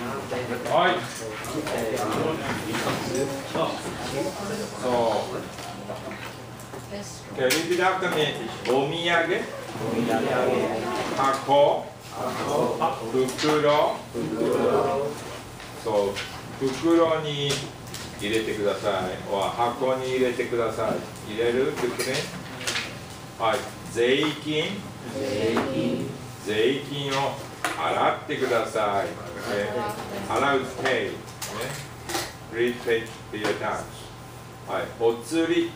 はいそう Okay, repeat after me. お土産箱袋そう袋に入れてください。箱に入れてください。入れるってねはい。税金。税金を払ってください、洗う経緯、ね、リペティアダンス、はい、お釣り、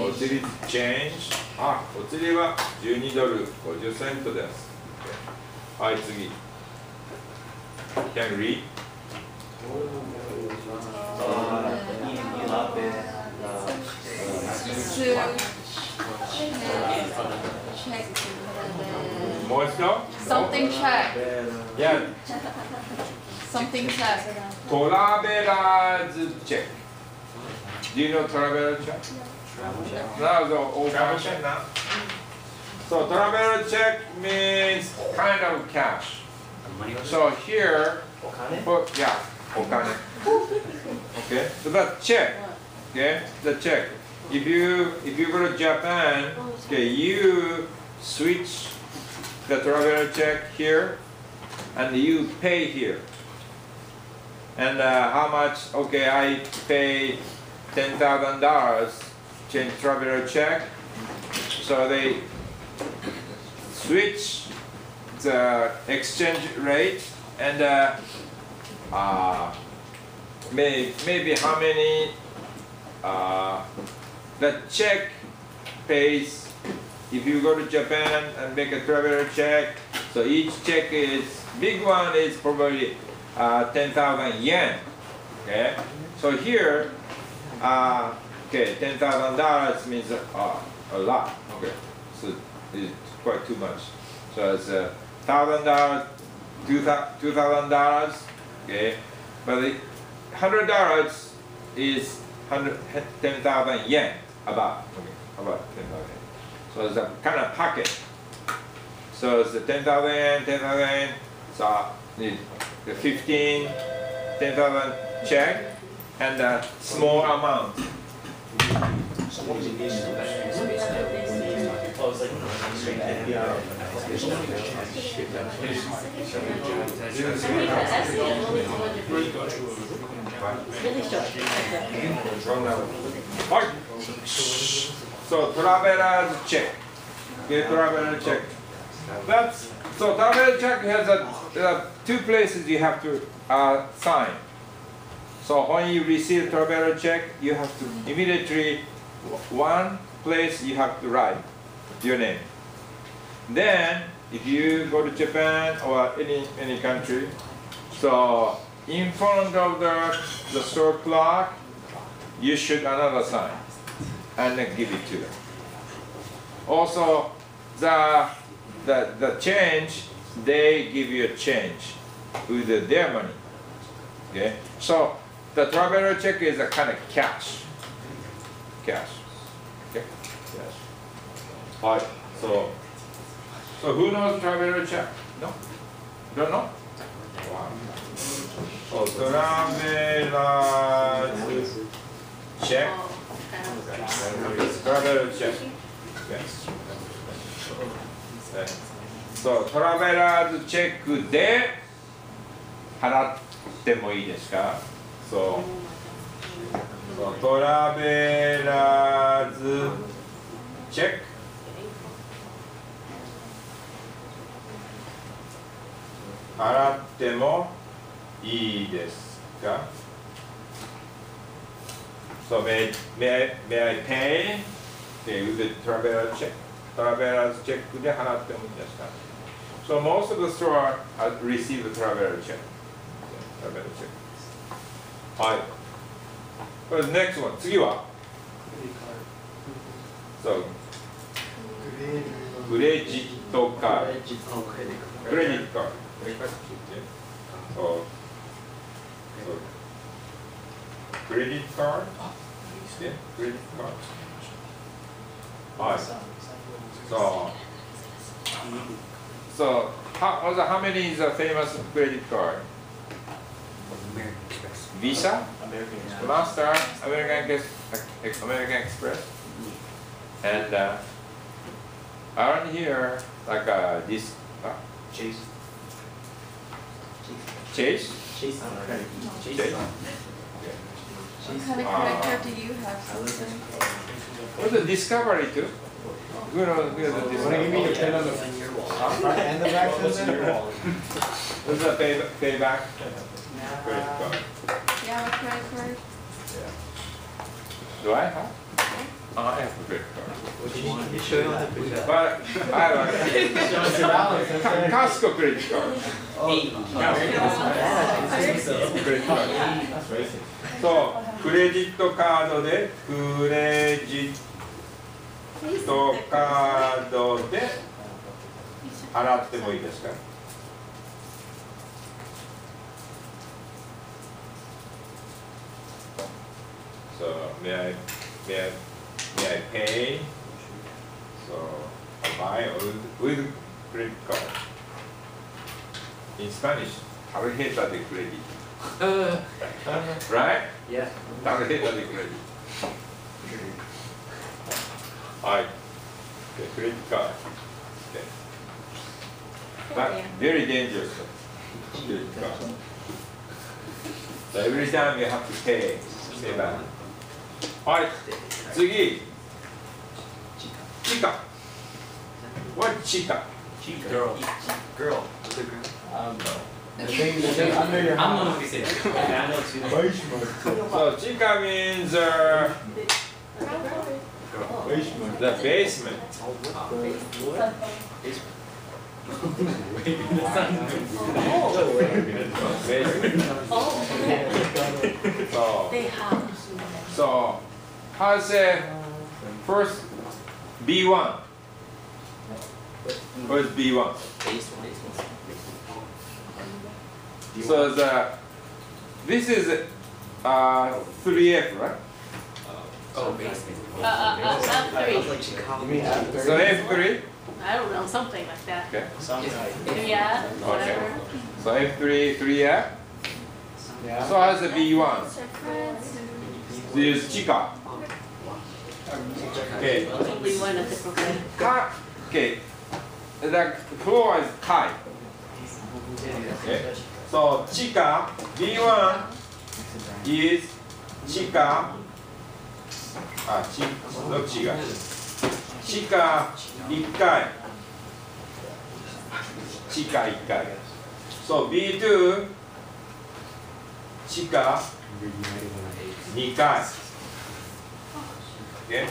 お釣りチェンジ、あ、お釣りは12ドル50セントです。はい、次。Can read? す Moisture. Something check. Yeah. Something check. Travel check. Do you know travel check? Travel check. That was travel check now. So travel check means kind of cash. So here, for, yeah, okay, so that check. Okay, the check. If you if you go to Japan, okay, you switch the traveler check here, and you pay here. And uh, how much? Okay, I pay ten thousand dollars change traveler check. So they switch the exchange rate and uh, uh, may, maybe how many uh, the check pays if you go to Japan and make a traveler check. So each check is big one is probably uh, ten thousand yen. Okay, so here uh, okay, ten thousand dollars means uh, a lot. Okay, so it's quite too much. So it's two thousand dollars. Okay, but the hundred dollars is hundred ten thousand yen about. Okay, about ten thousand. So it's a kind of pocket. So it's the 10,000, 10,000, so the, 15, 10,000 check, and a small amount. What was so traveler's check. Okay, traveler's check. That's so traveler's check has a, two places you have to uh, sign. So when you receive traveler check, you have to immediately one place you have to write your name. Then if you go to Japan or any any country, so in front of the the store clock, you should another sign and give it to them. Also, the the the change they give you a change with their money. Okay, so the traveler check is a kind of cash. Cash. Okay. Yes. All right. So, so who knows traveler check? No. Don't know. Wow. Oh, so traveler uh, check. そう、トラベラーズチェックで払ってもいいですか？そうそうトラベラーズチェック。払ってもいいですか？So may, may, may I pay okay, with the traveler check? トラベラーズチェックで払ってもいいですか So most of the store has received the traveler check. Traveler check. はい。これ next one 次はそうクレジットカードクレジットカードクレジットカードねクレジットカードはいそう So, how, also, how many is a famous credit card? Visa, American Express. Master, American Ex- American Express, and uh, around here like uh, this uh, Chase. Chase. Chase on credit. Chase Chase. What kind of connector do you have? What's the discovery too? Good on good on this. Want to give me your pin on the back and the back fender? What's the pay payback? Uh, credit card. Yeah, a credit card. Yeah. Do I have? Uh, I have a credit card. What do You sure don't have a But I have. Costco credit card. Oh, Costco credit card. So. クレジットカードで、クレジットカードで払ってもいいですかそう So, may I, may I, may I pay? So, I buy with, with credit card. In Spanish, tarjeta de credit, right? Yeah. tarjeta de credit. はい。で、クレジットカード。で But very dangerous. Credit card. So every time you have to pay, pay back. はい。次。チカ。What チカ Girl. Girl. Girl? Um, the thing, the thing under your I'm the one house. who said it. I know too. Basement. So チカ means uh, Basement. the basement. Basement. So, They have. so how to say first B1? Where's B1? So the this is uh 3F, right? Oh, basement. Uh, uh, uh, not I was three. like Chicago. You mean after? So F3, I don't know, something like that. okay. Yeah, whatever. So F3, 3F. Yeah. So how's the B1? This is Chica. Okay. Only one of the. Ka, okay. The floor is high. Okay. So Chica, B1 is Chica. Ah, chi, no 違う。地下1階。地下1階。So B2 地下2階。Okay?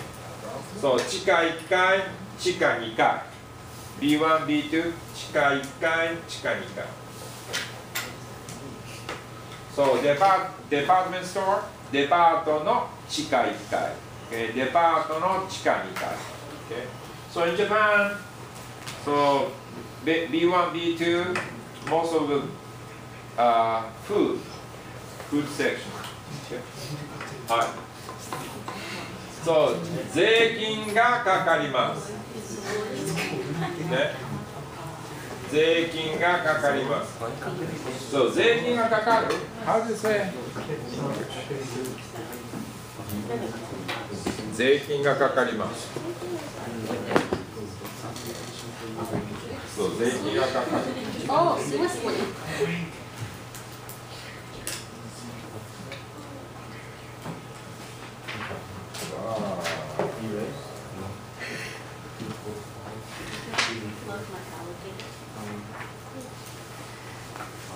So 地下1階、地下2階。B1、B2 地下1階、地下2階。そう、デパデパートメントストア、デパートの地下1階、okay? デパートの地下2階。Okay? So in Japan, so B1, B2, most of the uh, food, food section. Okay? はい。そう、税金がかかります。ね。税金がかかります。そう、税金がかかる。Say? 税金がかかります。そう、税金がかかる。Oh, seriously my alligator.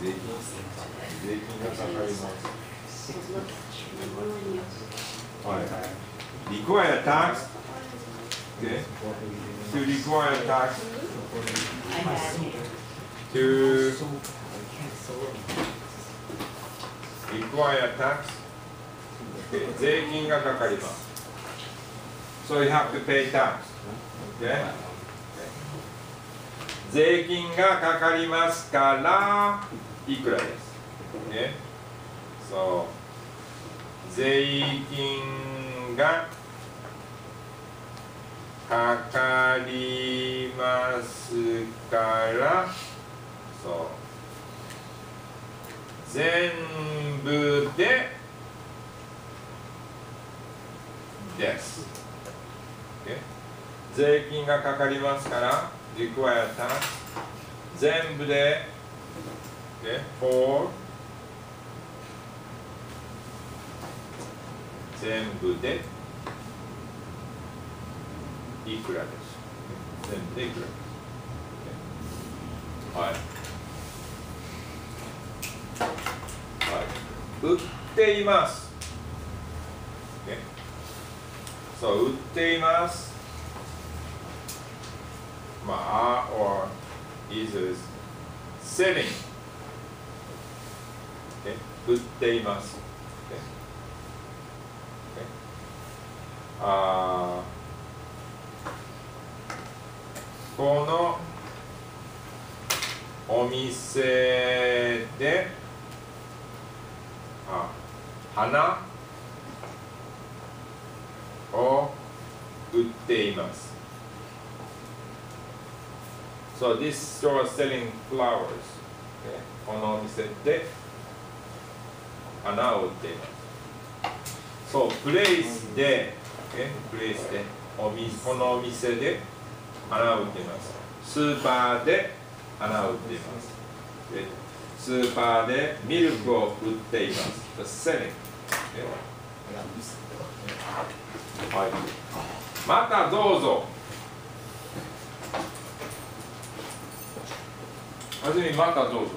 税金、税金がかかります。はい。require tax. Okay. To require tax to require tax. Okay. 税金がかかります。So you have to pay tax. Okay. 税金がかかりますからいくらです。ね。そう。税金がかかりますから、そう。全部でです。ね税金がかかりますから、require tax 全部で、okay? for 全部でいくらです。全部でいくらです。はい。はい、売っています。ね、そう、売っています。まあ、or is selling、売っています。ねねあこのお店であ花を売っています。So this store is selling flowers. Okay? このお店で花を売っています。そう、プレイスで、okay? プレイスでおみこのお店で花を売っています。スーパーで花を売っています。でスーパーでミルクを売っています。The selling. はい。またどうぞ。はじめまたどうぞ。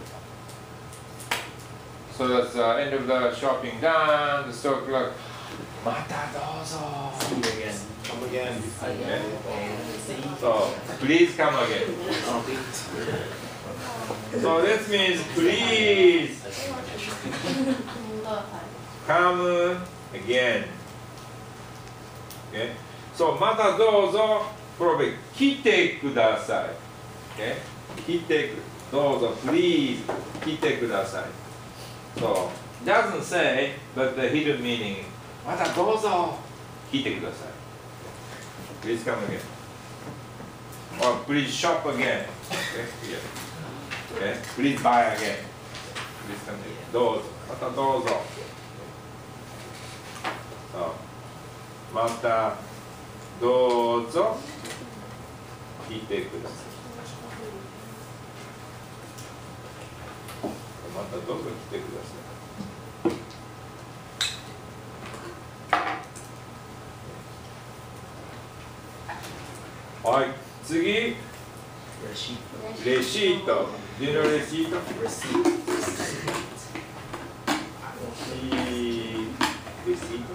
So that's the end of the shopping done. The store clerk. またどうぞ。 Come again. So please come again. So this means please うんどうはい come again. Okay? So またどうぞ、probably 来てください。Okay? 来てく、どうぞ、please 来てください。So doesn't say, but the hidden meaning またどうぞ、来てください。Please come again. Or please shop again. Okay? Here. Okay? Please buy again. Please come again. どうぞ、またどうぞ。そうまたどうぞ来てください。またどうぞ来てください。はい、次、レシート。Do you know レシートレシート。レシート。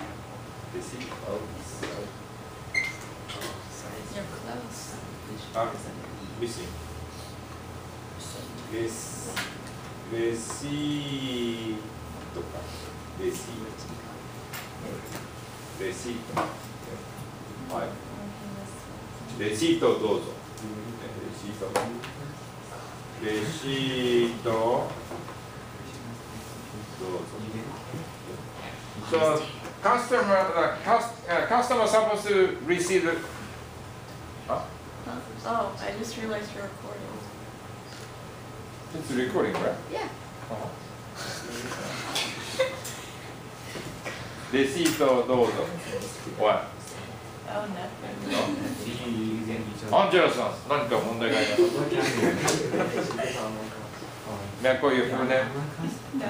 You're close. あ、missing。レス、レシート。レシート。レシート。はい。レシートをどうぞ。レシート。どうぞ。So customer, uh, cus- uh, customer supposed to receive. Huh? Huh? Oh, I just realized you're recording. It's recording, right? Yeah. レシートをどうぞ。おい。Oh, nothing. アンジェラさん、何か問題がありますか。May I call you full name? No.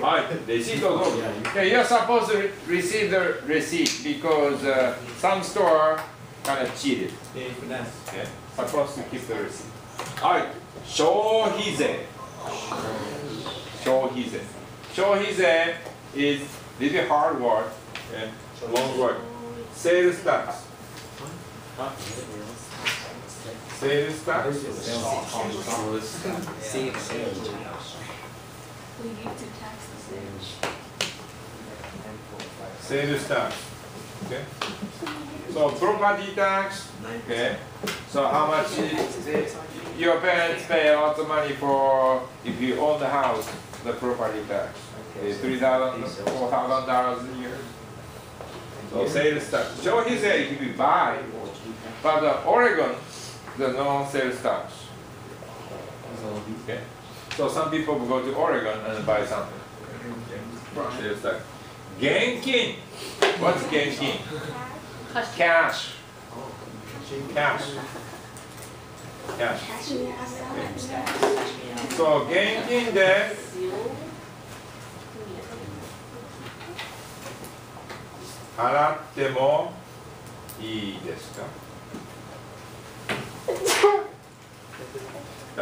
はい、レシートをどうぞ。Yeah, you're supposed to re- receive the receipt because uh, some store kind of cheated. Yeah, finesse. Okay? Supposed to keep the receipt. はい、消費税。消費税。消費税 is little hard word, okay? long word. Sales tax. Sales tax. We need to tax the. Sales tax. Okay? So property tax. Okay? So how much your parents pay a lot of money for if you own the house, the property tax. Okay, three thousand, four thousand dollars a year. So sales tax. So he said if you buy, but the Oregon, there's no sales tax. Okay. So some people will go to Oregon and buy something. Sales tax. Genkin. What's genkin? Oh. Cash. Cash. Cash. Okay. So genkin there. 払ってもいいですか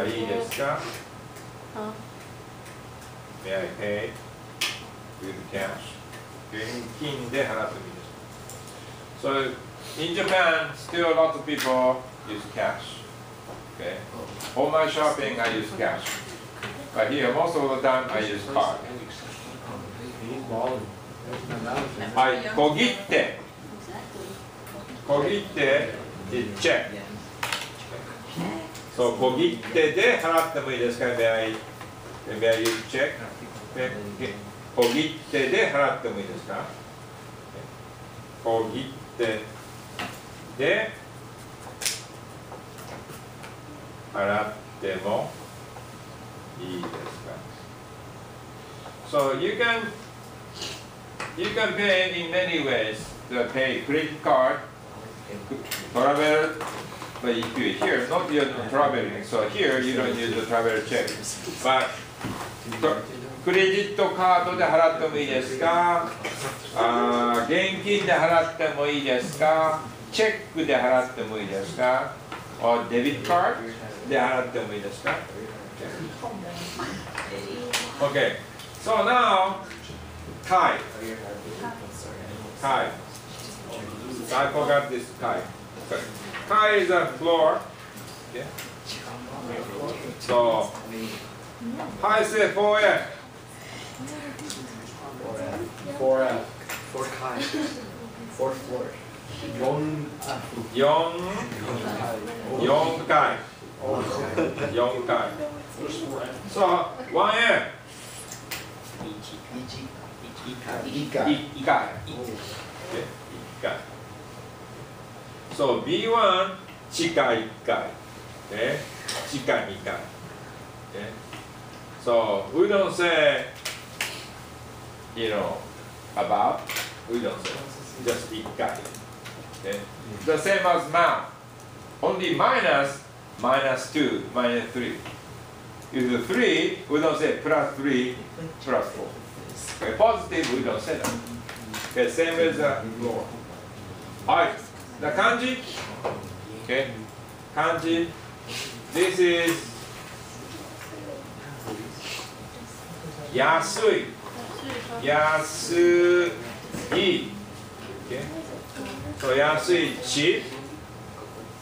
いいですか Huh? May I pay with cash? 現金で払ってもいいですか So in Japan, still a lot of people use cash. Okay. For my shopping, I use cash. But here, most of the time, I use card. はい、小切手。Exactly. 小切手チェック。そう、小切手で払ってもいいですか May I, may I use check? で小切手で払ってもいいですか小切手で払ってもいいですか So you can You can pay in many ways. The pay credit card, travel, but if you here, not you're traveling, so here you don't use the travel check. But credit card で払ってもいいですかあ現金で払ってもいいですかチェックで払ってもいいですか uh, or debit card で払ってもいいですか Okay, so now Kai. Kai. I forgot this Kai. Okay. Kai is a floor. Yeah. So, hi it 4F? 4F. 4F. 4 Kai. 4 floor. Yon. Yon. Yon Kai. Yon Kai. So, 1F. Ichi. Ichi. Ichi. Ika. 1回。Okay, 1回。So, B1 地下1回。Okay, 地下2回。Okay. So, we don't say, you know, about, we don't say, just 1回。Okay. The same as math. Only minus, minus 2, minus 3. If the 3, we don't say plus 3, plus 4. Okay, positive, we don't say that. Okay, same as uh, lower. Alright, the kanji. Okay, kanji. This is yasui. Yasui. Okay. So yasui cheap.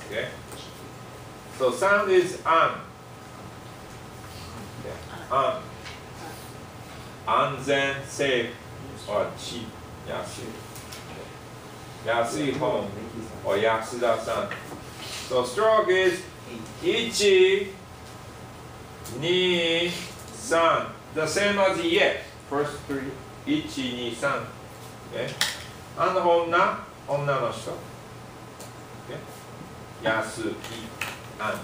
Okay. So sound is an. An. 安全 safe or cheap 安い安い本 or 安田さん So stroke is 1 2 3 The same as yes First three 1 2 3 Okay And 女女の人 Okay 安い安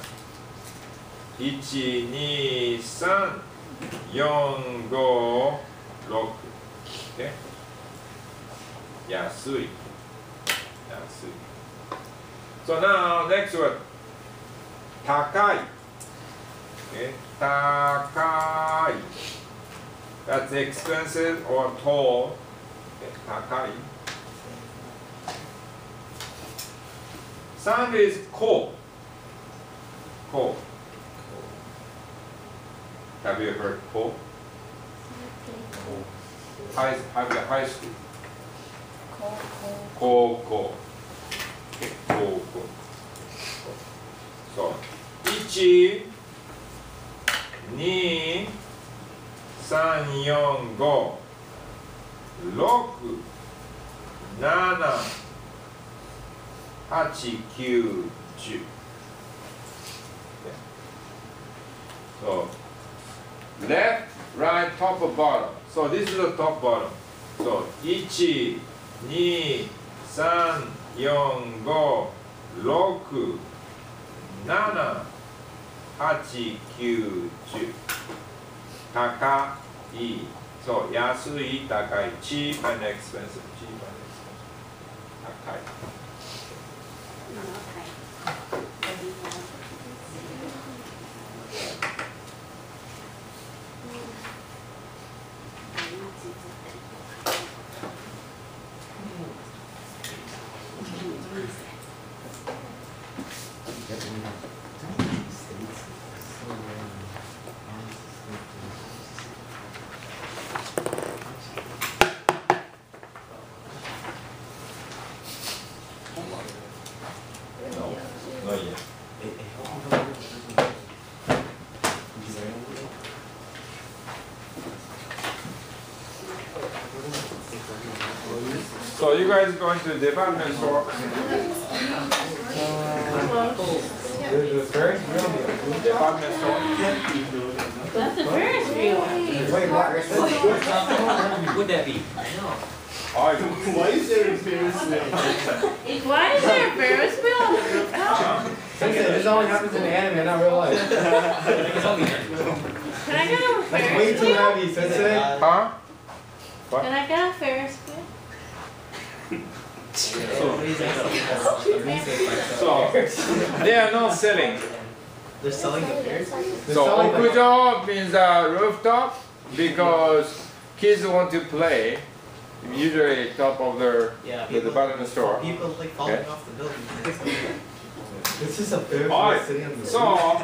1 2 3 4、5、6。ね。安い。安い。So now, next word. 高い。ね、高い。That's expensive or tall. ね、高い。Sound is cold. Cold. Have you heard cold? High, high, high school. こうこ高校。高校。そう。一、二、三、四、五、六、七、八、九、十。Left, right, top or bottom. So this is the top bottom. So 1, 2, 3, 4, 5, 6, 7, 8, 9, 10. 高いそう安い高い cheap and expensive cheap and expensive 高い So you guys going to department store? There's a Ferris wheel. Department store. That's a Ferris wheel. Wait, what? Would that be? Oh, Why is there a Ferris wheel? Why is there a Ferris wheel on the rooftop? This only happens in anime, not real life. It's only Can I get a That's way too wheel? heavy, Sensei. huh? Can I get a Ferris wheel? So they are not selling. They're selling the Ferris So selling like- okujo means uh, rooftop because kids want to play. Usually top of their Yeah, the department store. People like falling Okay. off the building. This is a Ferris Alright, wheel sitting on the So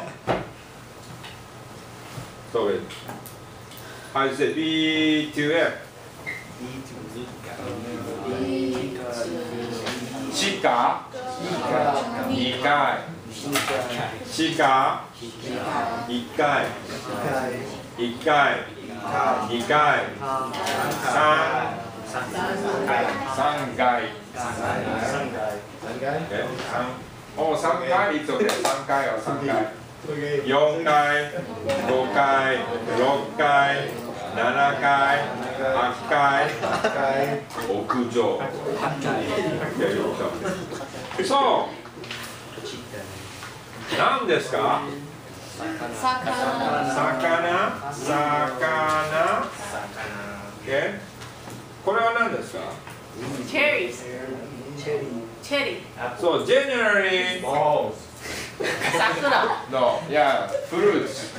so wait. How is it? B to F. 地下2階地下1階1階2階3 3階 That guy? え三。お3階いつ OK 3階は3階 Okay. 4階5階6階七階、八階、屋上。そう。なんですか？魚。魚。魚。魚。これは何ですか？チェリー。チェリー。チェリー。そう、ジェネラリー。Sakura. no yeah fruits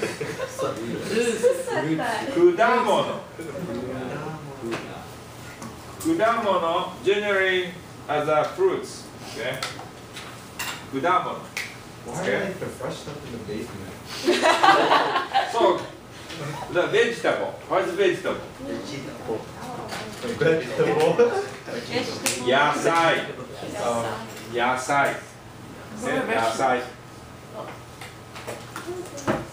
果物果物 generally as a fruits okay 果物 Why are like the fresh stuff in the basement? so the vegetable what is vegetable Vegetable. 野菜 Um, 野菜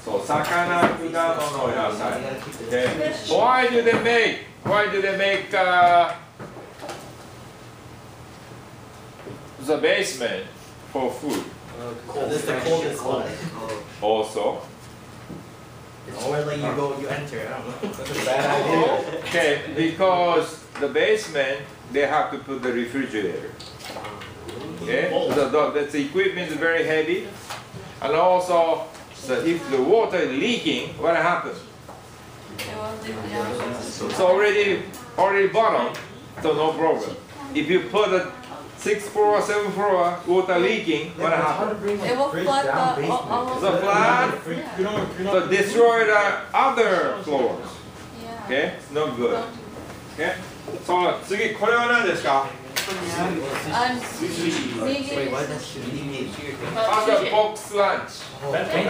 So sakana, kudano no yasai. Okay. Why do they make? Why do they make uh, the basement for food? Uh, the coldest one. Also. It's where like you go, you enter. I don't know. That's a bad idea. Okay, because the basement they have to put the refrigerator. Okay, oh. so the, the equipment is very heavy, and also the, if the water is leaking, what happens? It's already already bottom, so no problem. If you put a sixth floor, seventh floor water leaking, what Yeah, but it's hard happens? to bring like It will fridge flood down the- basement. all- all The flood, You don't, you so destroy the other floors. Yeah. Okay, it's no good. Okay, so 次これは何ですか And Wait, why does she leave me here? How's a box lunch? Oh, bento.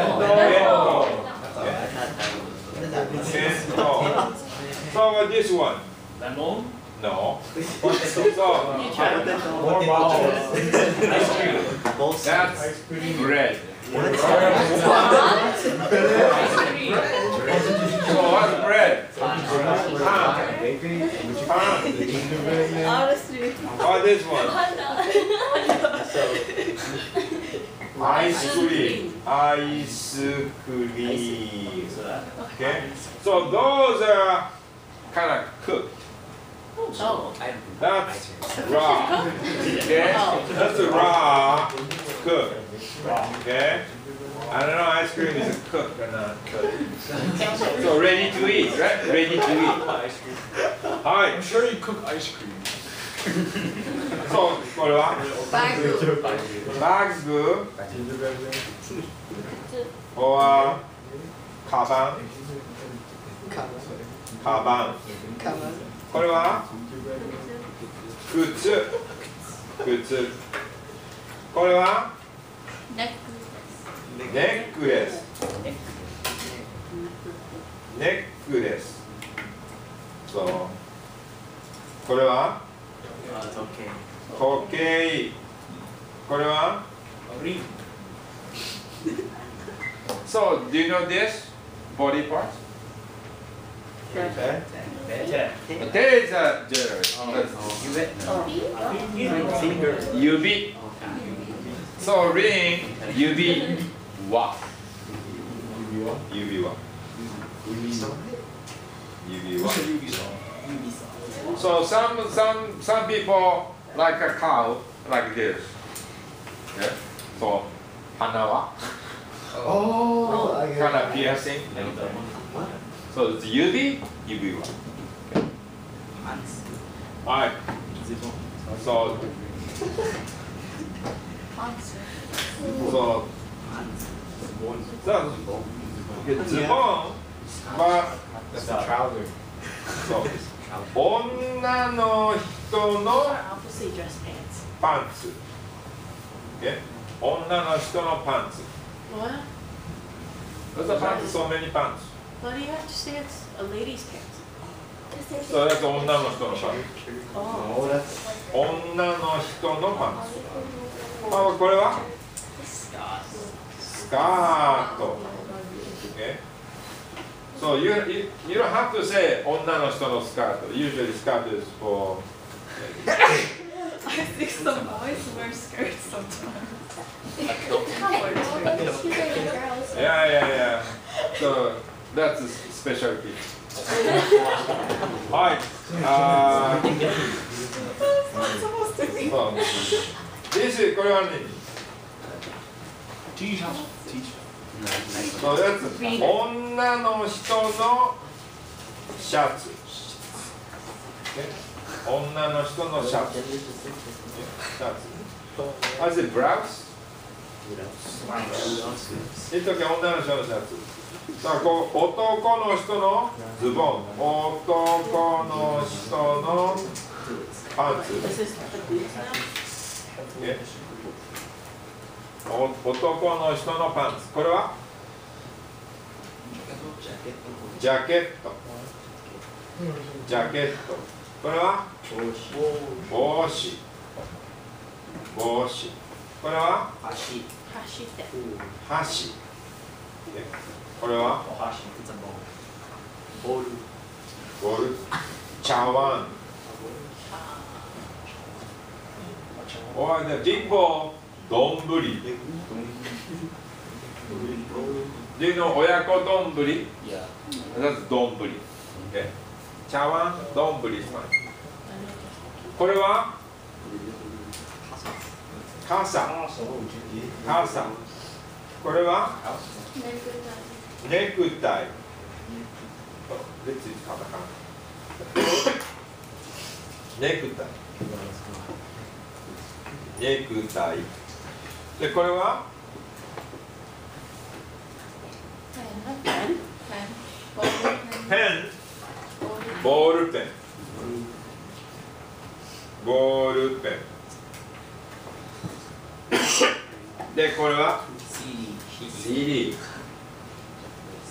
So what this one? Lemon? No. so, more bottles. That's bread. What? so what's bread? Pan. Bakery. Pan. honestly, Or this one. Ice cream. Ice cream. Okay. So those are kind of cooked. Oh. That's raw. Okay. That's raw cooked. Okay. Oh. I don't know ice cream is cooked or not, but so ready to eat, right? Ready to eat. Alright, I'm sure you cook ice cream. so, oh, what do I? Bagu. Or kaban. Kaban. What do I? Kutsu. Kutsu. What do I? これは靴、靴。これはネネックレス。ネックレス。そう。これは Uh, it's okay. 時計。これは Ring. So, do you know this body part? Yeah. There is a general. Finger. 指。So, ring UV1. UV1? So some, some, some people like a cow like this. Yeah? So, Hanawa. Oh, oh kind of piercing. So it's UV, UV1. Okay. Alright. So, so うパンツ。そう。じゃあズボンは the 女の人の.パンツ。Okay? 女の人のパンツ。What? There's a pants, so many pants. Why do you have to say it's a lady's pants? So that's 女の人のパンツ。Oh. Oh, 女の人のパンツ。あ、これはス so you, you, you don't have to say 女の人のスカート usually skirt is for I think some boys wear skirts sometimes. yeah, yeah, yeah. So that's a specialty. Alright. Uh, oh. this is これはね T そうやつ。女の人のシャツ。女の人のシャツ。シャツ。あ、is it blouse? いい時は女の人のシャツ。さあ、こう男の人のズボン。男の人のパンツ。This is the boots now? ねお男の人のパンツ。これは？ジャケット。ジャケット。これは？帽子。帽子。これは？箸。ねこれは？Oh, a bowl. Bowl. ボール。茶碗。おい、で、ビッボー、丼。での親子丼。Yeah. That's 丼。Okay. 茶碗、丼さん。これは？傘。傘。これは？ネクタイ。レッツカタカナ。ネクタイ。ネクタイ。でこれは？ペン。ボールペン。ボールペン。でこれは？CD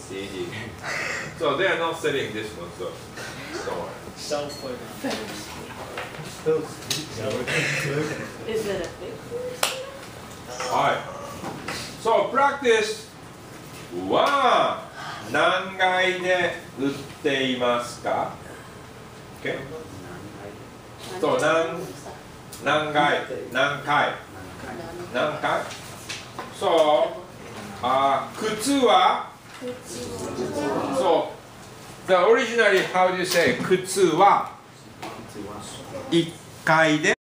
CD そうであのセリングですもんそう。そう Is? はい。So practice は何階で売っていますか ?Okay? そう、何何階何階何階そう、あ靴はそう、The originally how do you say 靴は1階で